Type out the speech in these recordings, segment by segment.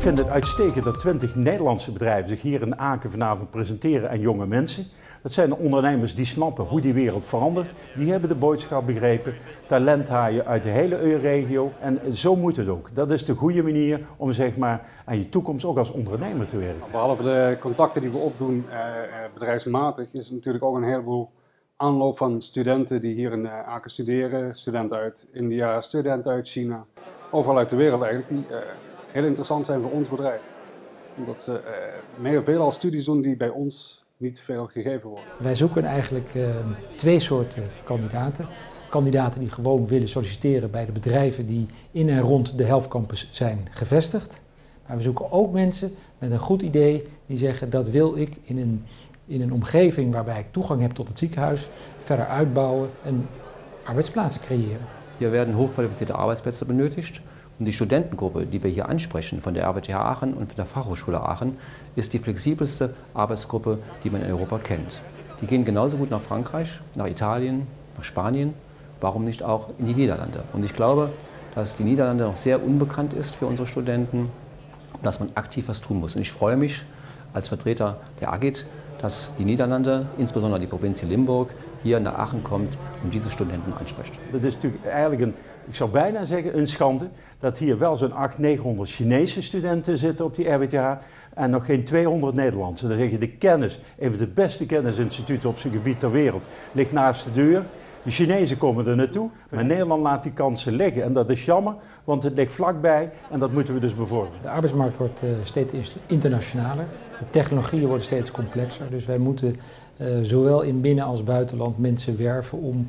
Ik vind het uitstekend dat 20 Nederlandse bedrijven zich hier in Aken vanavond presenteren aan jonge mensen. Dat zijn de ondernemers die snappen hoe die wereld verandert. Die hebben de boodschap begrepen. Talent haaien uit de hele EU-regio. En zo moet het ook. Dat is de goede manier om zeg maar, aan je toekomst ook als ondernemer te werken. Behalve de contacten die we opdoen eh, eh bedrijfsmatig, is er natuurlijk ook een heleboel aanloop van studenten die hier in eh, Aken studeren. Studenten uit India, studenten uit China. Overal uit de wereld eigenlijk, die heel interessant zijn voor ons bedrijf. Omdat ze uh, meer, veelal studies doen die bij ons niet veel gegeven worden. Wij zoeken eigenlijk uh, twee soorten kandidaten. Kandidaten die gewoon willen solliciteren bij de bedrijven die in en rond de Health Campus zijn gevestigd. Maar we zoeken ook mensen met een goed idee die zeggen dat wil ik in een, in een omgeving waarbij ik toegang heb tot het ziekenhuis verder uitbouwen en arbeidsplaatsen creëren. Hier werden hochqualifizierte Arbeitsplätze benötigt. Und die Studentengruppe, die wir hier ansprechen, von der RWTH Aachen und von der Fachhochschule Aachen, ist die flexibelste Arbeitsgruppe, die man in Europa kennt. Die gehen genauso gut nach Frankreich, nach Italien, nach Spanien, warum nicht auch in die Niederlande. Und ich glaube, dass die Niederlande noch sehr unbekannt ist für unsere Studenten, dass man aktiv was tun muss. Und ich freue mich als Vertreter der AGIT, dass die Niederlande, insbesondere die Provinz Limburg, hier naar Aachen komt om deze studenten aanspreekt. Dat is natuurlijk eigenlijk een, ik zou bijna zeggen, een schande dat hier wel zo'n 800, 900 Chinese studenten zitten op die RWTH en nog geen 200 Nederlandse. Dan zeg je de kennis, een van de beste kennisinstituten op zijn gebied ter wereld, ligt naast de deur. De Chinezen komen er naartoe, maar Nederland laat die kansen liggen. En dat is jammer, want het ligt vlakbij en dat moeten we dus bevorderen. De arbeidsmarkt wordt uh, steeds internationaler, de technologieën worden steeds complexer. Dus wij moeten uh, zowel in binnen- als buitenland mensen werven om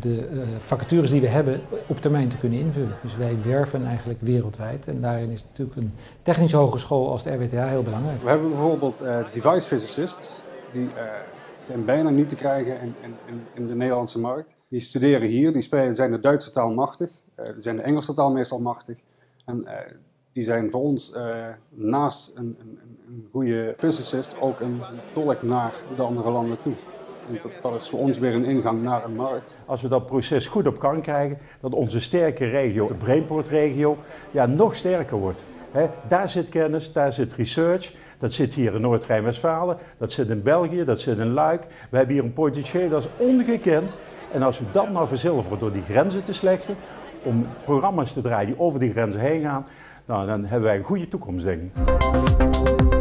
de uh, vacatures die we hebben op termijn te kunnen invullen. Dus wij werven eigenlijk wereldwijd en daarin is natuurlijk een technische hogeschool als de RWTH heel belangrijk. We hebben bijvoorbeeld device physicists die zijn bijna niet te krijgen in, in, in, de Nederlandse markt. Die studeren hier, die zijn de Duitse taal machtig, die zijn de Engelse taal meestal machtig. En uh, die zijn voor ons uh, naast een, een, een, goede physicist ook een tolk naar de andere landen toe. Dat, is voor ons weer een ingang naar een markt. Als we dat proces goed op gang krijgen, dat onze sterke regio, de Brainport-regio, ja, nog sterker wordt. Daar zit kennis, daar zit research. Dat zit hier in Noord-Rijn-Westfalen, dat zit in België, dat zit in Luik. We hebben hier een potentieel dat is ongekend. En als we dat nou verzilveren door die grenzen te slechten, om programma's te draaien die over die grenzen heen gaan, nou, dan hebben wij een goede toekomst, denk ik.